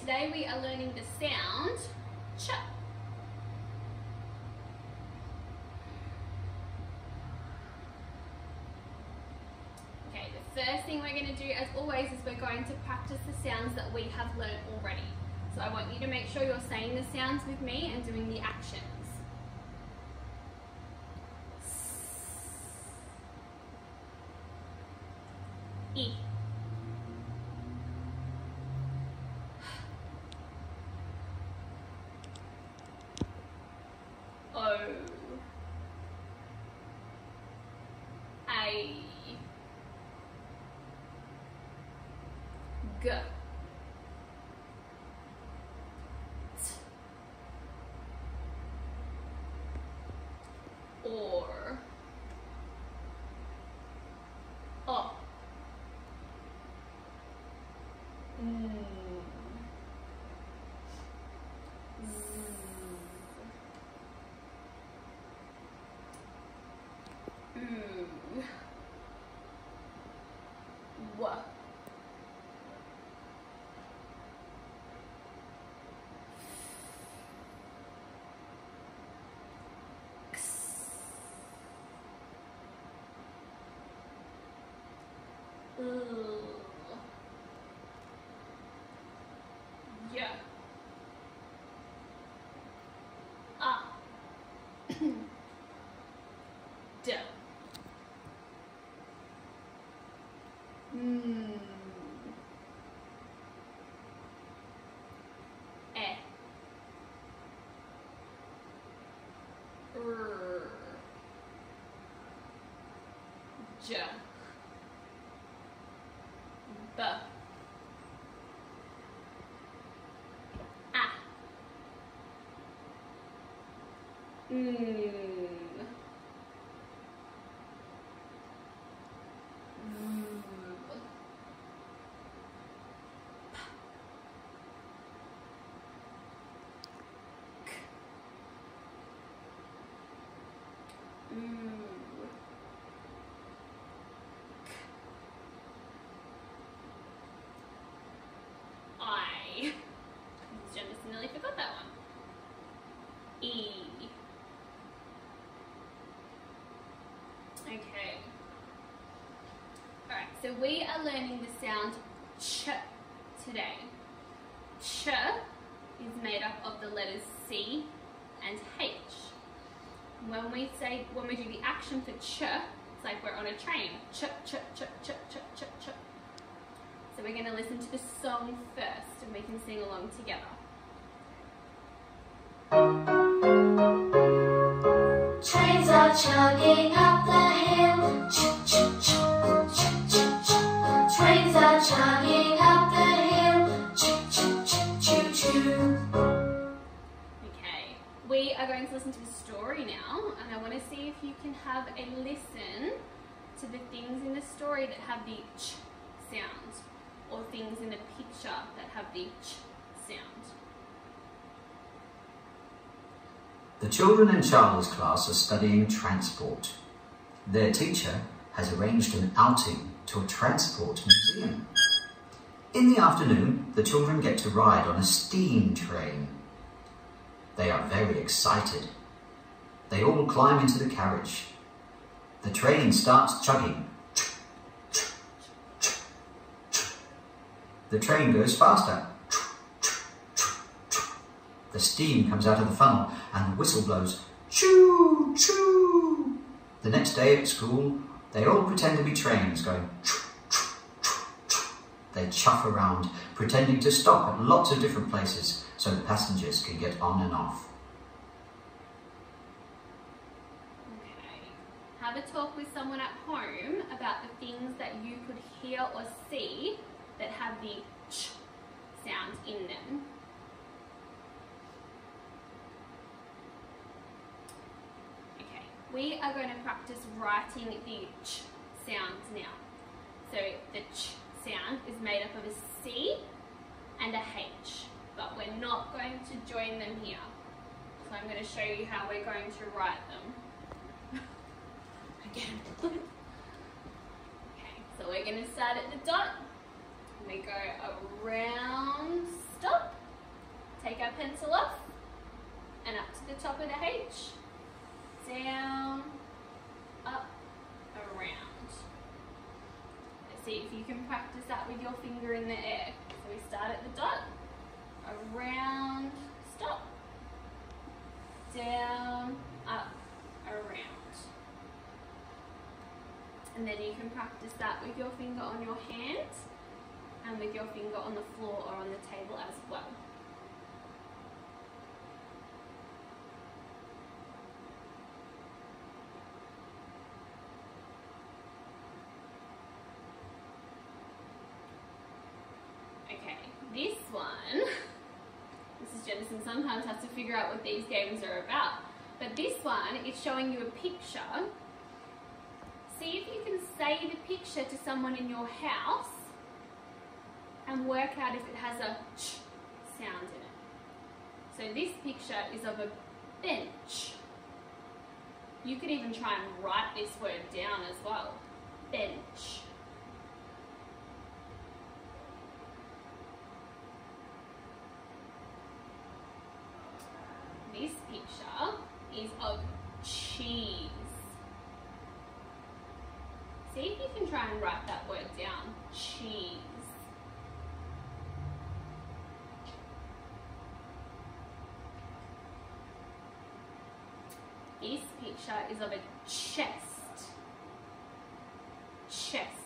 today we are learning the sound ch. Okay, the first thing we're going to do as always is we're going to practice the sounds that we have learned already. So I want you to make sure you're saying the sounds with me and doing the actions. G. D. Mm. E. R. J. B. 嗯。We are learning the sound ch today. Ch is made up of the letters C and H. When we say, when we do the action for ch, it's like we're on a train. Ch, ch, ch, ch, ch, ch, ch. So we're going to listen to the song first and we can sing along together. Trains are chugging up the hill. Ch ch ch ch going to listen to the story now, and I want to see if you can have a listen to the things in the story that have the ch sound, or things in the picture that have the ch sound. The children in Charlie's class are studying transport. Their teacher has arranged an outing to a transport museum. In the afternoon, the children get to ride on a steam train. They are very excited. They all climb into the carriage. The train starts chugging. The train goes faster. The steam comes out of the funnel and the whistle blows. Choo, choo. The next day at school, they all pretend to be trains going. They chuff around, pretending to stop at lots of different places so the passengers can get on and off. Okay. Have a talk with someone at home about the things that you could hear or see that have the ch sound in them. Okay, we are going to practice writing the ch sounds now. So the ch sound is made up of a C and a H, but we're not going to join them here. So I'm going to show you how we're going to write them. Again. okay, so we're going to start at the dot. We go around, stop, take our pencil off and up to the top of the H. Down, up, around. Let's see if you can practice that with your finger in the air. So we start at the dot, around, stop, down, up, around. And then you can practice that with your finger on your hand and with your finger on the floor or on the table as well. Okay, this one, Jennison sometimes has to figure out what these games are about. But this one is showing you a picture. See if you can say the picture to someone in your house and work out if it has a ch sound in it. So this picture is of a bench. You could even try and write this word down as well. Bench. This is of cheese. See if you can try and write that word down. Cheese. This picture is of a chest. Chest.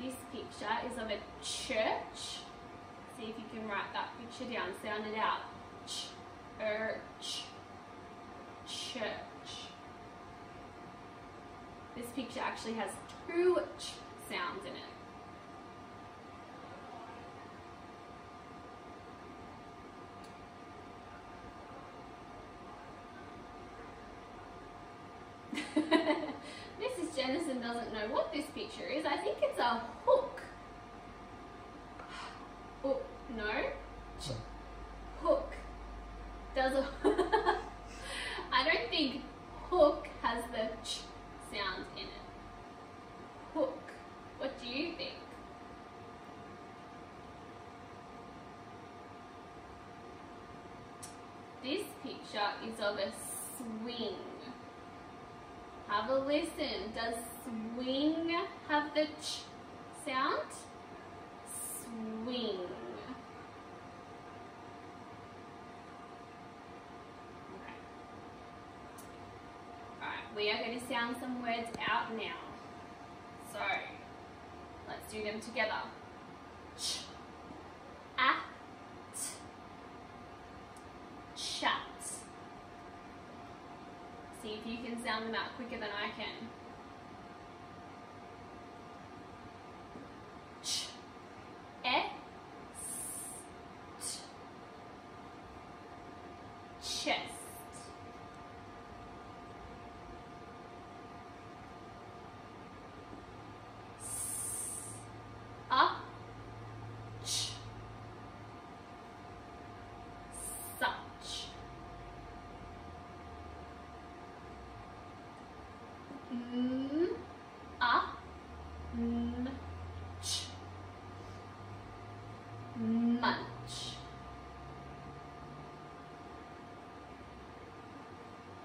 This picture is of a church. See if you can write that picture down, sound it out. Church. Er, church. This picture actually has two ch sounds in it. Mrs. Jennison doesn't know what this picture is. I think it's a hook. Oh, no? Ch- Hook. Does a I don't think hook has the ch sound in it. Hook. What do you think? This is of a swing. Have a listen. Does swing have the ch sound? Swing. We are going to sound some words out now. So, let's do them together. Ch, at, chat. See if you can sound them out quicker than I can. Ch, e, s, t. Chest. S, a, ch. Such. Mm, a, n, ch. Munch.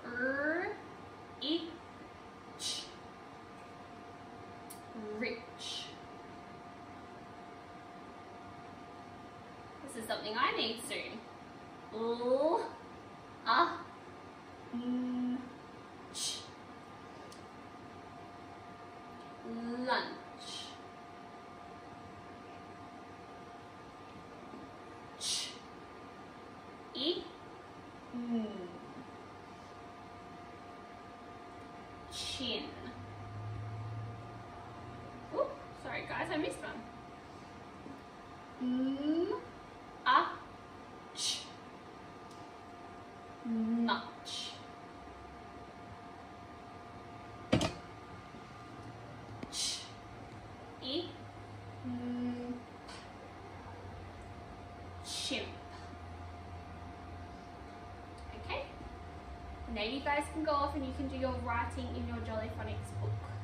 Er, ich. Rich. This is something I need soon. L, a, Chin. Oop, sorry guys, I missed one. M. A. Ch. Much. Ch. Okay? You guys can go off and you can do your writing in your Jolly Phonics book.